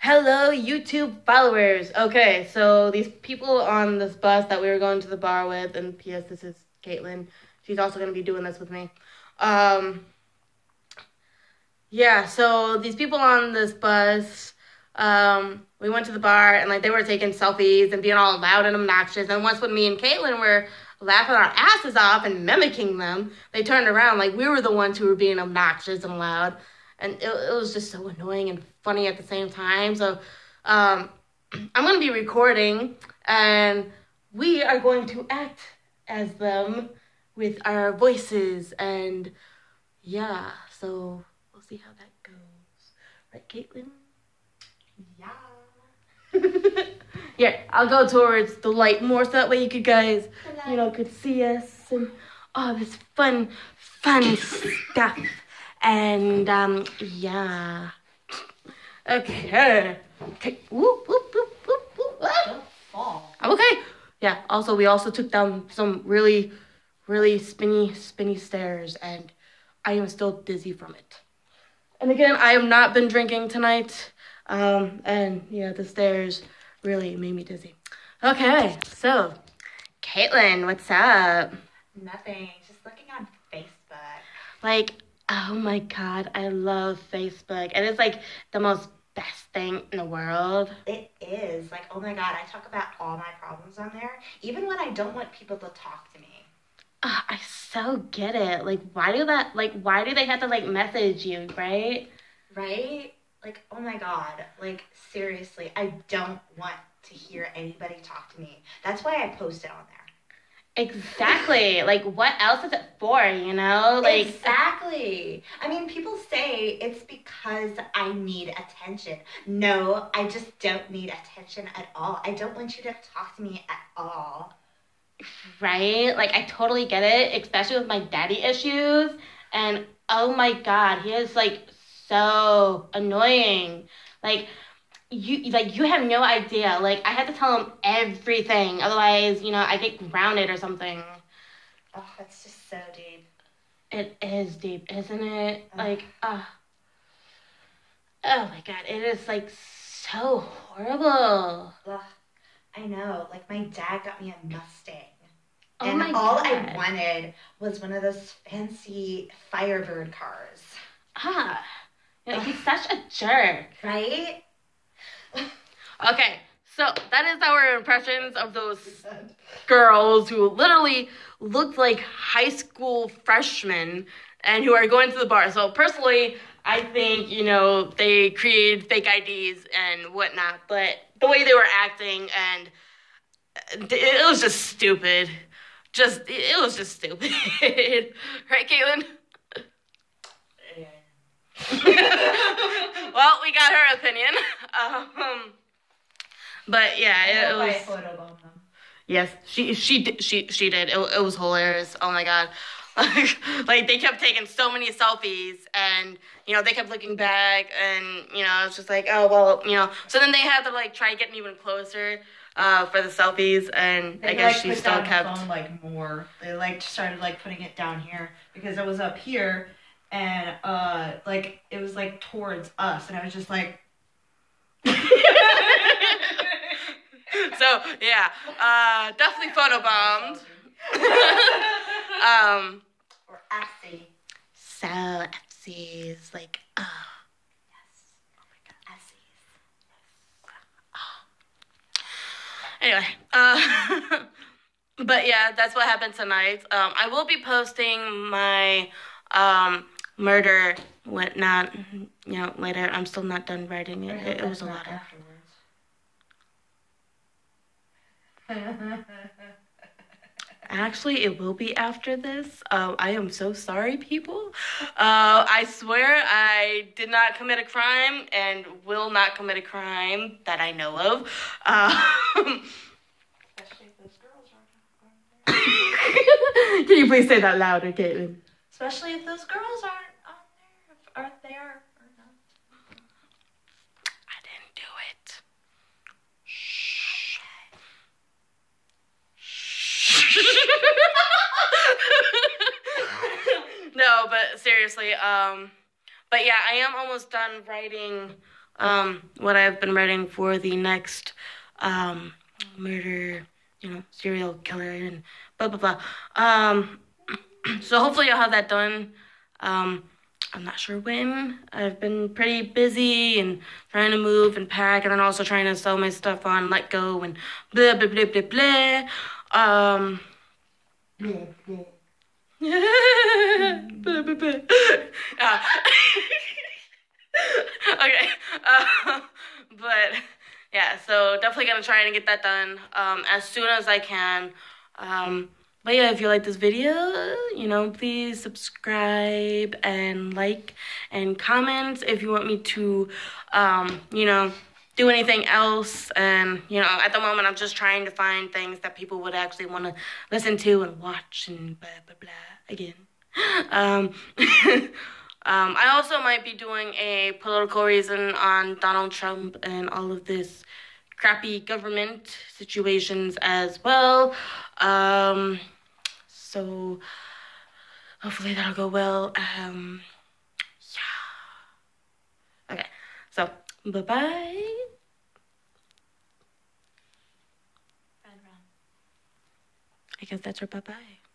Hello, YouTube followers. Okay, so these people on this bus that we were going to the bar with, and P.S. This is Caitlin. She's also going to be doing this with me. Um, yeah, so these people on this bus, um, we went to the bar and like they were taking selfies and being all loud and obnoxious. And once when me and Caitlin were laughing our asses off and mimicking them, they turned around like we were the ones who were being obnoxious and loud and it, it was just so annoying and funny at the same time. So um, I'm going to be recording, and we are going to act as them with our voices, and yeah, so we'll see how that goes. Right, Caitlin? Yeah. yeah, I'll go towards the light more so that way you could guys, you know, could see us and all this fun, fun stuff. And um, yeah. Okay. Okay. Whoop, whoop, whoop, whoop, whoop. Ah. Fall. I'm okay. Yeah. Also, we also took down some really, really spinny, spinny stairs, and I am still dizzy from it. And again, I have not been drinking tonight. Um, and yeah, the stairs really made me dizzy. Okay, so Caitlin, what's up? Nothing. Just looking on Facebook. Like, oh my god, I love Facebook. And it's like the most best thing in the world. It is. Like, oh my god, I talk about all my problems on there, even when I don't want people to talk to me. Ah, I so get it. Like, why do that? Like, why do they have to like message you, right? Right? Like, oh my god. Like, seriously, I don't want to hear anybody talk to me. That's why I post it on there. Exactly. like, what else is it for? You know, like exactly. I mean, people say it's because I need attention. No, I just don't need attention at all. I don't want you to talk to me at all. right? Like, I totally get it, especially with my daddy issues. And oh my god, he is like so annoying. Like you like you have no idea. Like I had to tell him everything. Otherwise, you know, I get grounded or something. Oh, that's just so deep. It is deep, isn't it? Like, uh, oh my god, it is like so horrible. Ugh, I know. Like my dad got me a Mustang. Oh and all I wanted was one of those fancy Firebird cars. Ah, know, he's such a jerk. Right? Okay, so that is our impressions of those girls who literally looked like high school freshmen and who are going to the bar. So personally, I think you know they created fake IDs and whatnot, but the way they were acting and uh, it was just stupid. Just it was just stupid, right, Caitlin? well, we got her opinion. Um, but yeah, it, I was. Yes, she she did she she did. It, it was hilarious. Oh my god. like they kept taking so many selfies and you know they kept looking back and you know it's just like oh well you know so then they had to like try getting even closer uh, for the selfies and I guess she put still kept phone like more. They like started like putting it down here because it was up here and uh like it was like towards us and I was just like so yeah uh, definitely photobombed um Or assy. so FC's like oh Asses. Anyway, uh, but yeah, that's what happened tonight. Um, I will be posting my um, murder whatnot, you know, later. I'm still not done writing it. It, it was a lot of. Actually, it will be after this. Um, I am so sorry, people. Uh, I swear I did not commit a crime and will not commit a crime that I know of. Especially if those girls aren't Can you please say that louder, Caitlin? Especially if those girls aren't on there. Or if they are or not. I didn't do it. Shh. But seriously, um, but yeah, I am almost done writing um, what I've been writing for the next um, murder, you know, serial killer and blah blah blah. Um, so hopefully I'll have that done. Um, I'm not sure when. I've been pretty busy and trying to move and pack, and then also trying to sell my stuff on letgo and blah blah blah blah blah. Um, blah blah. okay, uh, but yeah, so definitely gonna try and get that done um, as soon as I can. Um, but yeah, if you like this video, you know, please subscribe and like and comment if you want me to, um, you know, do anything else. And, you know, at the moment, I'm just trying to find things that people would actually want to listen to and watch and blah, blah, blah again. Um, um, I also might be doing a political reason on Donald Trump and all of this crappy government situations as well. Um, so hopefully that'll go well. Um, yeah. Okay. So bye bye. Guess that's her bye bye.